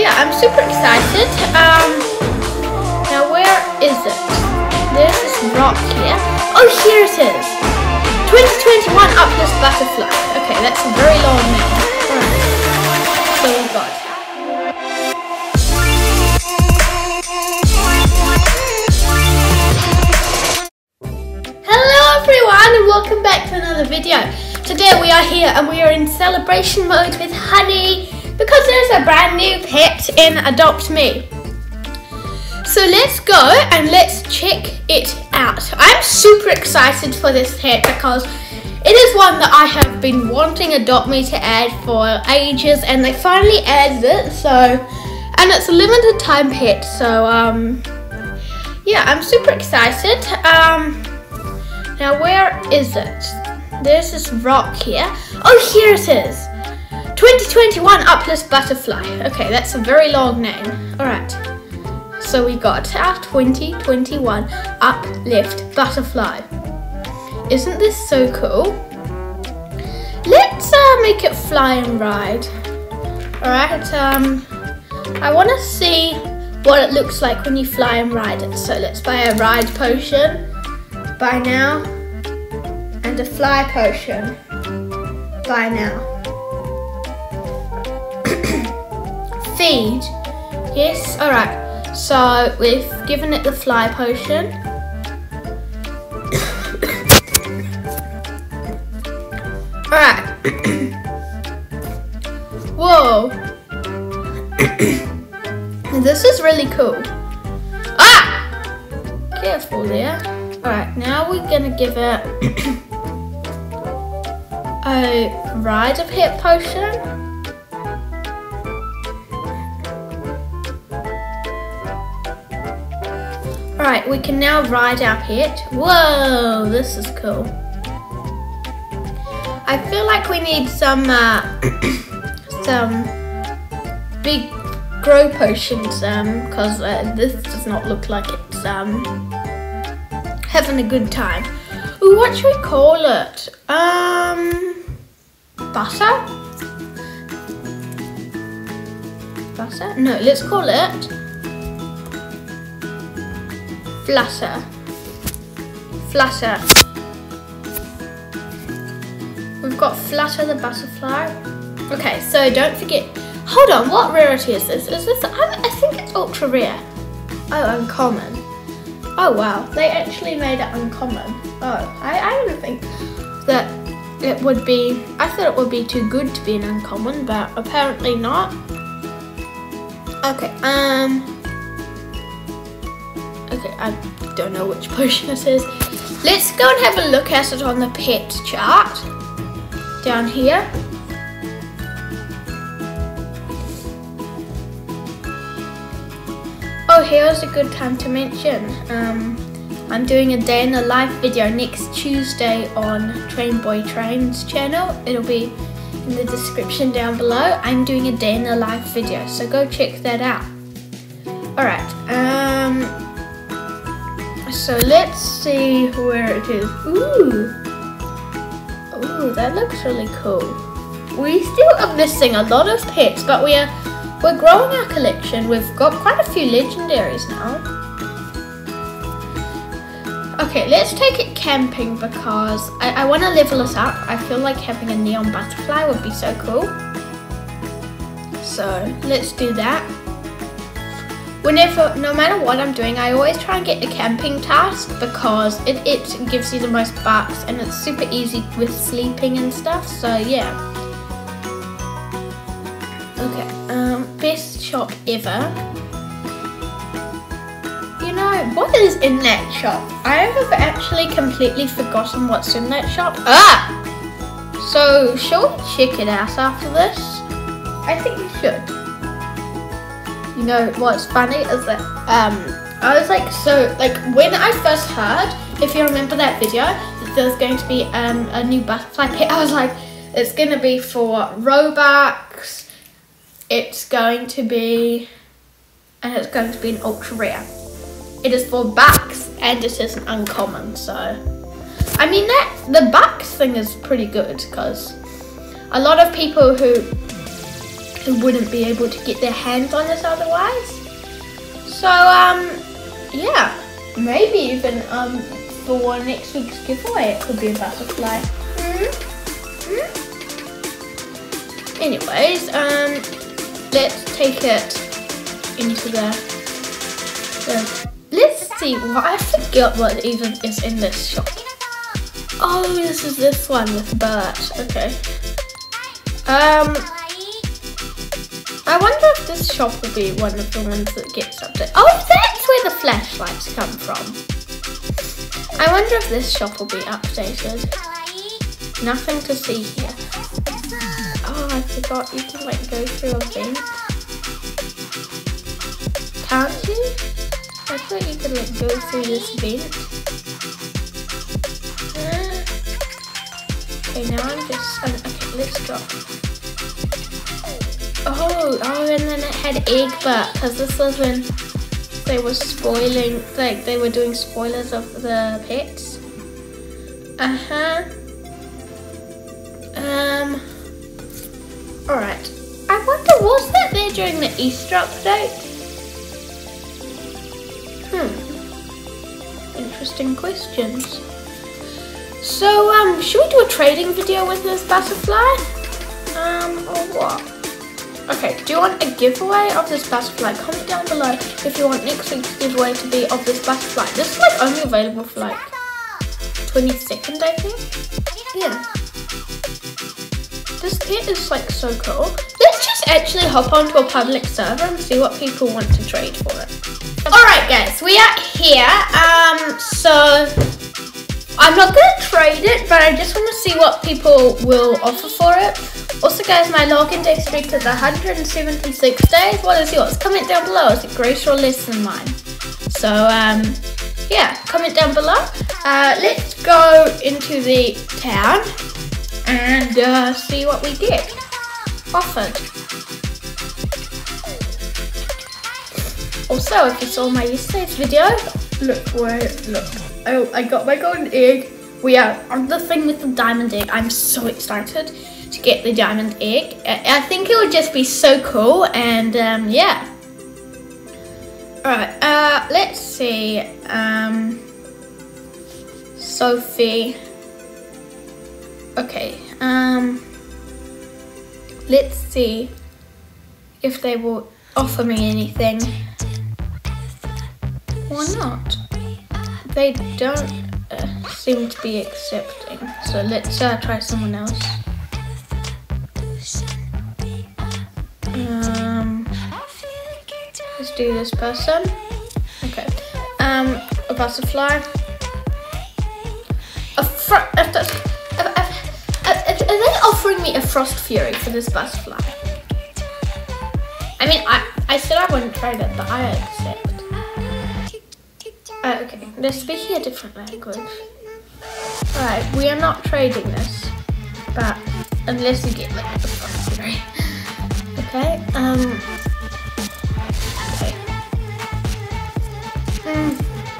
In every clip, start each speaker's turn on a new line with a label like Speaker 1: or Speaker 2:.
Speaker 1: yeah, I'm super excited. Um, now where is it? There's this rock here. Oh, here it is. 2021 Up Uplift Butterfly. Okay, that's a very long name. Alright. So we got. Hello everyone and welcome back to another video. Today we are here and we are in celebration mode with Honey because there's a brand new pet in Adopt Me. So let's go and let's check it out. I'm super excited for this pet because it is one that I have been wanting Adopt Me to add for ages and they finally added it so and it's a limited time pet so um yeah I'm super excited um now where is it there's this rock here oh here it is 2021 Uplift Butterfly. Okay, that's a very long name. Alright. So we got our 2021 Uplift Butterfly. Isn't this so cool? Let's uh, make it fly and ride. Alright, um, I want to see what it looks like when you fly and ride it. So let's buy a ride potion. Buy now. And a fly potion. Buy now. feed. Yes, alright. So we've given it the fly potion. alright. Whoa. this is really cool. Ah! Careful there. Alright, now we're gonna give it a ride of hit potion. Alright, we can now ride our pet. Whoa, this is cool. I feel like we need some uh, some big grow potions because um, uh, this does not look like it's um, having a good time. Ooh, what should we call it? Um, butter? Butter? No, let's call it Flutter. Flutter. We've got Flutter the butterfly. Okay, so don't forget. Hold on, what rarity is this? Is this? I, think it's ultra rare. Oh, uncommon. Oh wow, they actually made it uncommon. Oh, I, I didn't think that it would be. I thought it would be too good to be an uncommon, but apparently not. Okay, um. Okay, I don't know which potion this is. Let's go and have a look at it on the pet chart. Down here. Oh, here's a good time to mention. Um, I'm doing a day in the life video next Tuesday on Train Boy Train's channel. It'll be in the description down below. I'm doing a day in the life video, so go check that out. Alright, um, so let's see where it is. Ooh. Ooh, that looks really cool. We still are missing a lot of pets, but we are we're growing our collection. We've got quite a few legendaries now. Okay, let's take it camping because I, I want to level us up. I feel like having a neon butterfly would be so cool. So let's do that whenever, no matter what I'm doing, I always try and get the camping task because it, it gives you the most bucks and it's super easy with sleeping and stuff, so yeah. Okay, um, best shop ever. You know, what is in that shop? I have actually completely forgotten what's in that shop. Ah! So, shall we check it out after this? I think we should you know what's funny is that um, I was like, so like when I first heard, if you remember that video, that there's going to be um, a new butterfly pet. I was like, it's going to be for Robux. It's going to be, and it's going to be an ultra rare. It is for bucks and it is an uncommon. So, I mean that the bucks thing is pretty good because a lot of people who who wouldn't be able to get their hands on this otherwise. So um, yeah, maybe even um, for next week's giveaway it could be a butterfly. Mm -hmm. Anyways, um, let's take it into the, the let's see what I forgot what even is in this shop. Oh, this is this one with Bert. Okay. Um, I wonder if this shop will be one of the ones that gets updated. Oh, that's where the flashlights come from. I wonder if this shop will be updated. Nothing to see here. Oh, I forgot you can like go through a vent. Can't you? I thought you could like go through this vent. Okay, now I'm just, um, okay, let's go. Oh, oh, and then it had egg butt because this was when they were spoiling, like they were doing spoilers of the pets. Uh huh. Um. All right. I wonder was that there during the Easter update? Hmm. Interesting questions. So, um, should we do a trading video with this butterfly? Um, or what? Okay, do you want a giveaway of this butterfly? Comment down below if you want next week's giveaway to be of this butterfly. This is like only available for like 22nd, I think. Yeah. This kit is like so cool. Let's just actually hop onto a public server and see what people want to trade for it. Alright guys, we are here. Um, so I'm not gonna trade it, but I just want to see what people will offer for it. Also guys, my login day streak is 176 days. What is yours? Comment down below. Is it greater or less than mine? So um, yeah, comment down below. Uh, let's go into the town and uh, see what we get offered. Also, if you saw my yesterday's video, look where, look, oh, I got my golden egg. We are on the thing with the diamond egg. I'm so excited to get the diamond egg. I think it would just be so cool and um, yeah. Alright, uh, let's see. Um, Sophie. Okay, um, let's see if they will offer me anything or not. They don't uh, seem to be accepting, so let's uh, try someone else. Do this person. Okay. Um, a butterfly. A fr are they offering me a frost fury for this butterfly? I mean, I, I said I wouldn't trade it, but I accept. Uh, okay, they're speaking a different language. Alright, we are not trading this, but unless you get like the frost fury. Okay, um...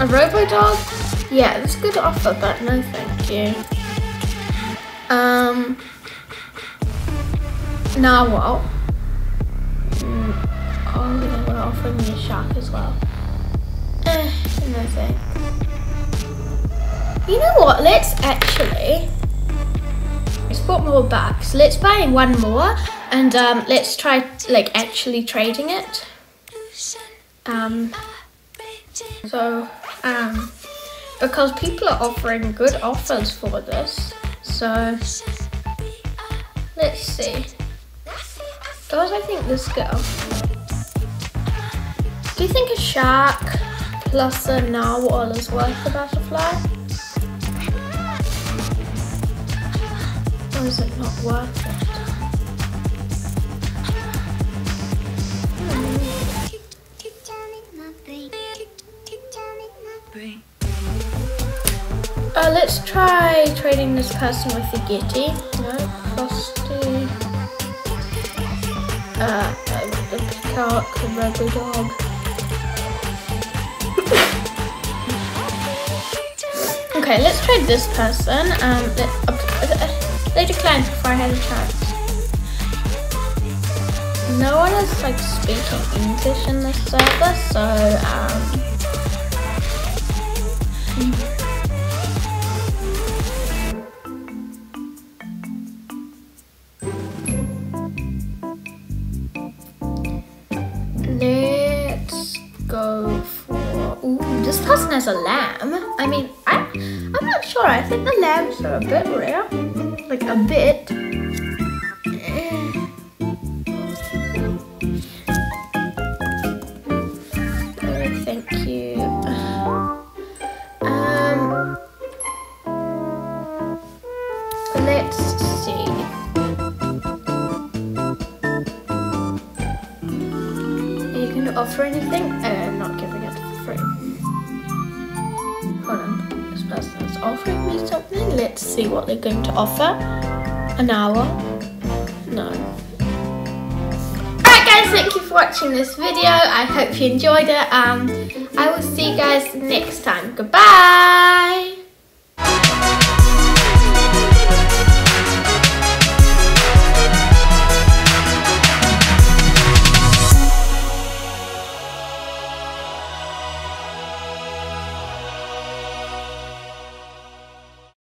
Speaker 1: A robo-dog? Yeah, that's a good offer, but no thank you. Um... Narwhal. Mm, oh, they want to offer me a shark as well. Eh, no thanks. You know what, let's actually... Let's put more back. So let's buy one more and um, let's try like actually trading it. Um, so, um, because people are offering good offers for this, so let's see. Does I think this girl? Do you think a shark plus a narwhal is worth the butterfly? Or is it not worth it? Uh, let's try trading this person with the Getty. No, Frosty. Uh, uh the Peacock, the Robo Dog. okay, let's try this person. Um, let, uh, they declined before I had a chance. no one is like speaking English in this server, so um, let's person has a lamb. I mean, I, I'm not sure. I think the lambs are a bit rare, like a bit. Thank you. Um, let's see. Are you going to offer anything? Uh, offering me something. Let's see what they're going to offer. An hour? No. Alright guys, thank you for watching this video. I hope you enjoyed it. Um, I will see you guys next time. Goodbye!